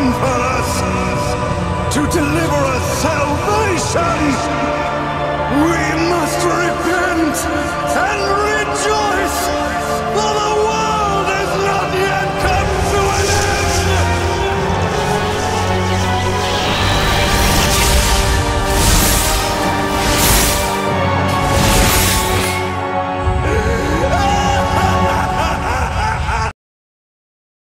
come for us to deliver us salvation. We must repent and repent.